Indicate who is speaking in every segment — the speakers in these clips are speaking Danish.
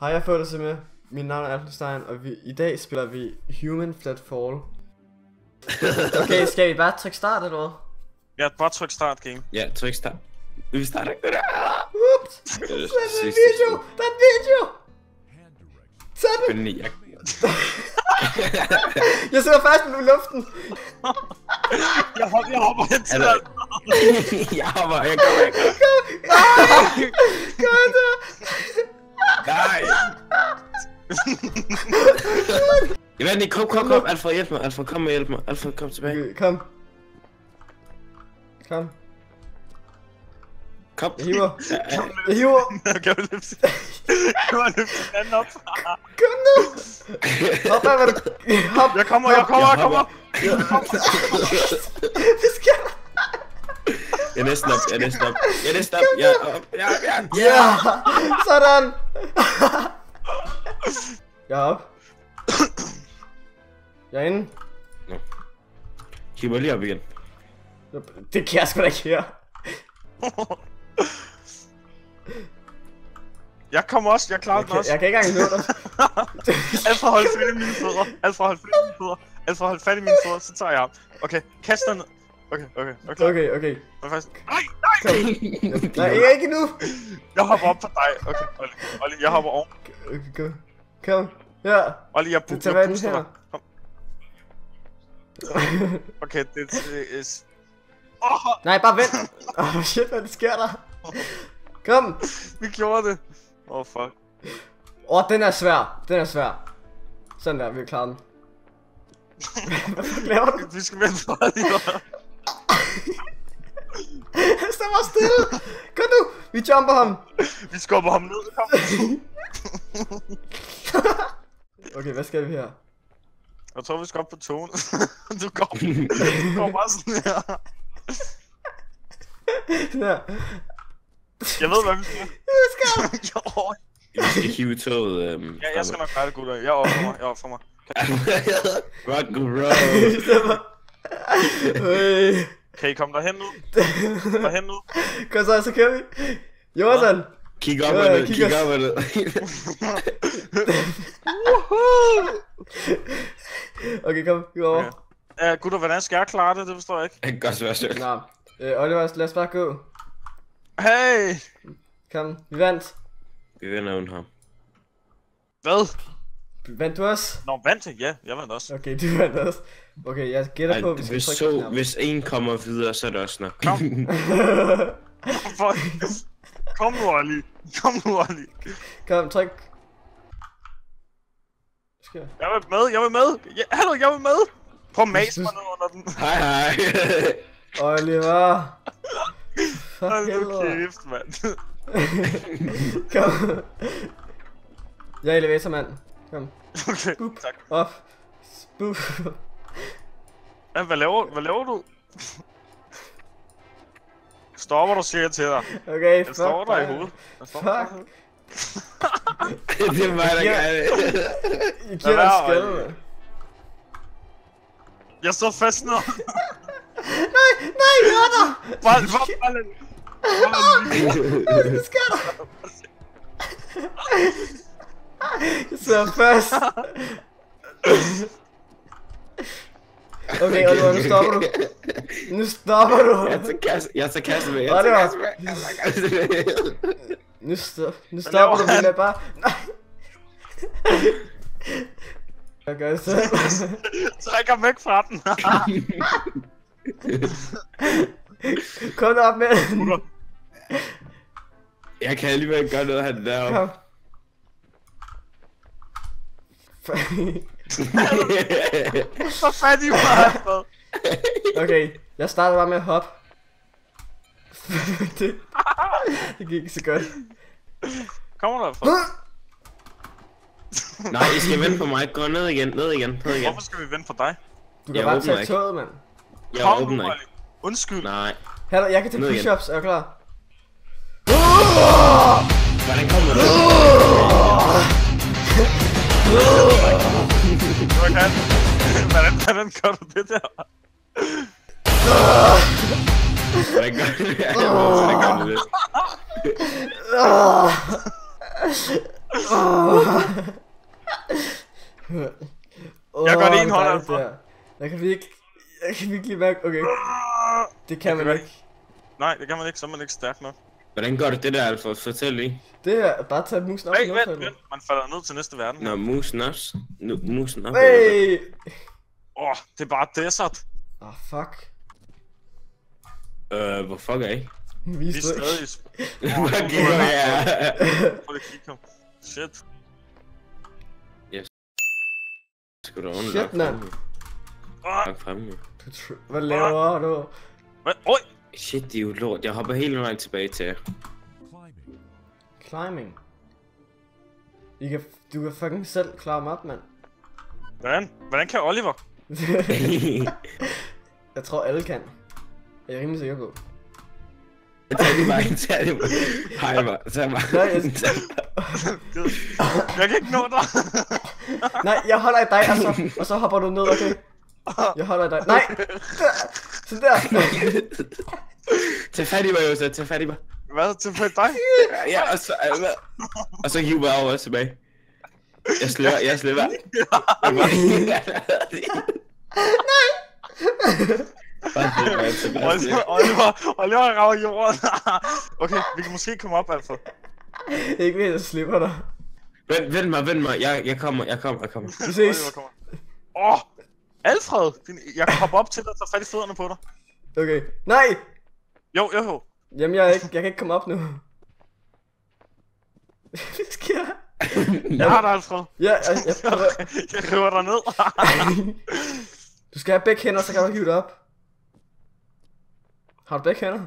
Speaker 1: Hej, jeg får det med. Mit navn er Alfenstein, og vi, i dag spiller vi Human Flat Fall. Okay, skal vi bare trykke start eller hvad?
Speaker 2: Ja, bare tryk start game.
Speaker 3: Ja, tryk start. Vi starter ikke det der.
Speaker 1: Ups! Der er en video! Der er en video! Tag den!
Speaker 3: Jeg...
Speaker 1: Jeg sidder fast i luften!
Speaker 2: Jeg hopper, jeg hopper hen til dig.
Speaker 3: jeg hopper, jeg kommer, jeg kommer.
Speaker 1: Kom så!
Speaker 3: Nej! Lige, kom, kom, kom, Alfred, hjælp mig, Alfred, kom og hjælp mig, Alfred, kom tilbage.
Speaker 1: Okay, kom. Kom.
Speaker 3: Kom.
Speaker 1: Jeg hiver. Jeg hiver.
Speaker 2: Kan du løfte Kan man løfte den anden op?
Speaker 1: Kom nu! Hop, hvad var det? Hop!
Speaker 2: Jeg kommer, jeg kommer, jeg kommer.
Speaker 3: Jeg er næsten op, jeg er næsten op, jeg er næsten op, jeg er op, jeg er op.
Speaker 1: Ja! Sådan! Jeg er op. Jeg er inde.
Speaker 3: Hiv mig lige op igen.
Speaker 1: Det kan jeg sgu da ikke høre.
Speaker 2: Jeg kommer også, jeg klarer
Speaker 1: Jeg
Speaker 2: den også.
Speaker 1: jeg kan ikke engang nå dig.
Speaker 2: Alfa hold fat i mine fødder. Alfa hold fat i mine fødder. Alfa hold fat i mine fødder, så tager jeg ham. Okay, kast den ned. Okay, okay, er klar?
Speaker 1: Okay, okay.
Speaker 2: Jeg er faktisk... Nej, nej!
Speaker 1: Kom. Nej, ikke, ikke nu.
Speaker 2: Jeg hopper op på dig. Okay, Olli. Olli, jeg hopper over.
Speaker 1: Okay, kom. Kom. Ja.
Speaker 2: Olli, jeg, bu-
Speaker 1: Det
Speaker 2: jeg booster dig. Kom. Okay, det er... is- Åh,
Speaker 1: Nej, bare vent. Åh, oh, shit, hvad der sker der? Kom.
Speaker 2: vi gjorde det. Åh, oh, fuck.
Speaker 1: Åh, oh, den er svær. Den er svær. Sådan der, vi klarer den. Hvad laver du?
Speaker 2: Vi skal vente på Oliver.
Speaker 1: Stå bare stille. Kom nu. Vi jumper ham.
Speaker 2: Vi skubber ham ned. Kom.
Speaker 1: Okay, hvad skal vi her?
Speaker 2: Jeg tror, vi skal op på togen. du går, du går bare sådan her.
Speaker 1: Her.
Speaker 2: Jeg ved, hvad vi skal.
Speaker 1: Hvad skal du?
Speaker 2: jo,
Speaker 3: Vi skal hive toget, øhm...
Speaker 2: ja, jeg skal nok klare det, gutter. Jeg offrer mig. Jeg offrer mig.
Speaker 3: Rock and roll.
Speaker 1: Stå bare. Hey.
Speaker 2: Kan I komme derhen nu? Derhen nu?
Speaker 1: Kom så, så kører vi. Jonathan.
Speaker 3: Kig op
Speaker 1: Ja,
Speaker 3: ad det,
Speaker 1: kig
Speaker 3: op ad det.
Speaker 1: Okay, kom. Vi går over.
Speaker 2: Okay. Uh, gutter, hvordan skal jeg klare det? Det forstår jeg ikke.
Speaker 3: Det kan godt være sjovt.
Speaker 1: Nå. Øh, Oliver, lad os bare gå.
Speaker 2: Hey!
Speaker 1: Kom, vi vandt.
Speaker 3: Vi vinder uden ham.
Speaker 2: Hvad?
Speaker 1: Vandt du også?
Speaker 2: Nå, vant til? Ja, jeg vandt også.
Speaker 1: Okay, du vandt også. Okay, jeg gætter
Speaker 3: Ej,
Speaker 1: på, at vi skal
Speaker 3: hvis,
Speaker 1: trykke
Speaker 3: så, hvis en kommer videre, så er det også nok.
Speaker 2: Kom. Fuck. Kom nu, Olli. Kom nu, Olli.
Speaker 1: Kom, tryk. Sker der?
Speaker 2: Jeg vil med, jeg vil med. Ja, hallo, jeg vil med. Prøv at mase mig ned under den.
Speaker 3: hej hej.
Speaker 1: Oliver. For
Speaker 2: Hold nu
Speaker 1: helvede.
Speaker 2: kæft, mand.
Speaker 1: Kom. Jeg er elevator, mand. Kom.
Speaker 2: Okay, tak.
Speaker 1: Op. Spoof.
Speaker 2: Ja, hvad laver, hvad laver du? Stopper du, siger jeg til dig.
Speaker 1: Okay,
Speaker 2: Den
Speaker 1: fuck
Speaker 2: står der i hovedet. Den står der i
Speaker 1: Fuck.
Speaker 2: hovedet.
Speaker 3: det er mig, der gør det.
Speaker 1: I giver dig skade.
Speaker 2: Jeg står fast nu.
Speaker 1: Nej, nej, jeg er der!
Speaker 2: Bare, bare, bare lidt. Bare lidt.
Speaker 1: Hvad sker der? Jeg sidder fast. Okay, Oliver, nu stopper du. Nu stopper du.
Speaker 3: Jeg tager kasse, jeg tager kasse med, jeg tager kasse med, jeg tager kasse med.
Speaker 1: Nu, stop, nu stopper du,
Speaker 2: han?
Speaker 1: jeg bare... Nej. Jeg gør det selv.
Speaker 2: Træk ham væk fra den.
Speaker 1: Kom op med den.
Speaker 3: Jeg kan alligevel ikke gøre noget af det deroppe.
Speaker 2: Så fat i mig.
Speaker 1: Okay, jeg starter bare med at hoppe. det, det gik ikke så godt.
Speaker 2: Kommer der fra?
Speaker 3: Nej, I skal vente på mig. Gå ned igen, ned igen, ned igen.
Speaker 2: Hvorfor skal vi vente på dig?
Speaker 1: Du kan
Speaker 3: Jeg
Speaker 1: bare tage
Speaker 3: ikke.
Speaker 1: toget, mand.
Speaker 3: Jeg
Speaker 2: Kom
Speaker 3: åbner ikke.
Speaker 2: Undskyld.
Speaker 3: Nej.
Speaker 1: Her, jeg kan tage push-ups, er du klar?
Speaker 3: Hvordan kommer du?
Speaker 2: Hvordan, hvordan, hvordan gør du det der?
Speaker 3: Hvordan gør du det? Hvordan gør du det?
Speaker 2: Jeg gør det en hånd, altså.
Speaker 1: Jeg kan virkelig, jeg kan virkelig mærke, okay, det kan man ikke.
Speaker 2: Nej, det kan man ikke, så er man ikke stærk nok.
Speaker 3: Hvordan gør du det der, Alfa? Fortæl lige.
Speaker 1: Det er bare at tage musen op
Speaker 2: Hey,
Speaker 1: i
Speaker 2: vent, vent, man falder ned til næste verden.
Speaker 3: Nå, musen også. Nu, musen op.
Speaker 1: Hey!
Speaker 2: Åh, oh, det er bare desert.
Speaker 1: Ah, fuck.
Speaker 3: Øh, hvor fuck er I?
Speaker 1: Vi er stadig...
Speaker 3: Hvad gør jeg?
Speaker 2: Prøv lige at kigge ham. Shit.
Speaker 3: Skal du ordne
Speaker 1: Shit, mand.
Speaker 3: fremme?
Speaker 2: Ah,
Speaker 3: Langt fremme.
Speaker 1: Tr- Hvad laver du?
Speaker 2: hvad? Oj!
Speaker 3: Shit, det er jo lort. Jeg hopper hele vejen tilbage til jer.
Speaker 1: Climbing. I kan, du kan fucking selv klare mig op, mand.
Speaker 2: Hvordan? Hvordan kan Oliver?
Speaker 1: jeg tror alle kan. Jeg er rimelig sikker på.
Speaker 3: Tag det bare, tag det bare. Hej mig, tag mig.
Speaker 1: Nej, jeg-.
Speaker 2: Jeg kan ikke nå dig.
Speaker 1: Nej, jeg holder i dig, og så, og så hopper du ned, okay? Jeg holder i dig. Nej! Sådan der.
Speaker 3: Tag fat i mig, Josa, tag fat i mig.
Speaker 2: Hvad? Til dig?
Speaker 3: Ja, og så, øh, og så hiver jeg over tilbage. Jeg slipper, jeg slipper. Nej!
Speaker 2: Oliver, Oliver, Oliver rager jorden. okay, vi kan måske komme op, altså.
Speaker 1: Ikke ved, jeg slipper dig.
Speaker 3: Vent, vent mig, vent mig. Jeg, jeg kommer, jeg kommer, jeg kommer.
Speaker 1: Vi
Speaker 2: Oliver
Speaker 1: ses.
Speaker 2: kommer. Åh! Oh, Alfred! Din- Jeg kan hoppe op til dig og tage fat i fødderne på dig.
Speaker 1: Okay. Nej!
Speaker 2: Jo, jo, jo.
Speaker 1: Jamen, jeg, ikke, jeg kan ikke komme op nu. Hvad sker der?
Speaker 2: Jeg har dig, Alfred.
Speaker 1: Ja, jeg, jeg prøver.
Speaker 2: Jeg river dig ned.
Speaker 1: Du skal have begge hænder, så kan du hive det op. Har du begge hænder?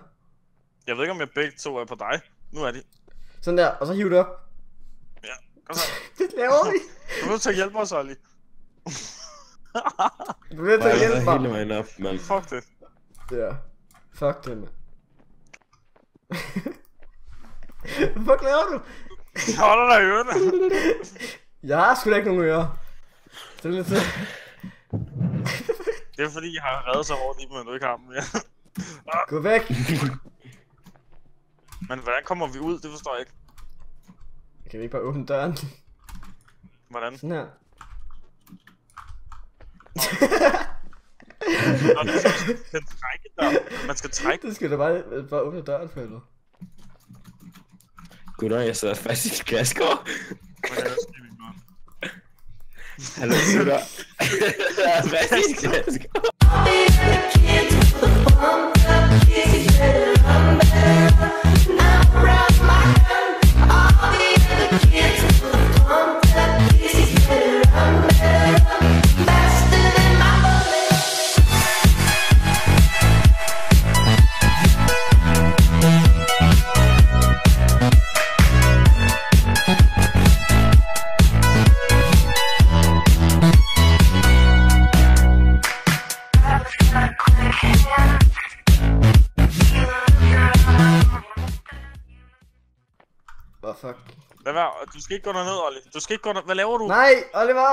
Speaker 2: Jeg ved ikke, om jeg begge to er på dig. Nu er de.
Speaker 1: Sådan der, og så hive det op.
Speaker 2: Ja, kom så.
Speaker 1: Hvad laver vi?
Speaker 2: Du er nødt til at hjælpe os, Olli.
Speaker 1: Du bliver nødt til at hjælpe
Speaker 3: hele
Speaker 1: mig.
Speaker 3: vejen op, mand.
Speaker 2: Fuck det.
Speaker 1: Ja. Fuck det, mand. Hvad fuck laver du?
Speaker 2: Jeg holder dig i ørerne.
Speaker 1: Jeg har sgu da ikke nogen ører. Det er lidt til.
Speaker 2: Det er fordi, jeg har reddet så hårdt i dem, at du ikke har dem mere.
Speaker 1: Gå væk.
Speaker 2: Men hvordan kommer vi ud? Det forstår jeg ikke.
Speaker 1: Kan vi ikke bare åbne døren?
Speaker 2: Hvordan?
Speaker 1: Sådan her.
Speaker 2: Nå, det sådan, man skal trække der. Man skal trække.
Speaker 1: Det skal da bare, bare åbne døren for helvede.
Speaker 3: Goddag, jeg sidder fast i et glasgård. Hallo, gutter. Jeg er fast i et glasgård.
Speaker 2: Lad være. Du skal ikke gå derned, Olli. Du skal ikke gå derned. Hvad laver du?
Speaker 1: Nej, Oliver!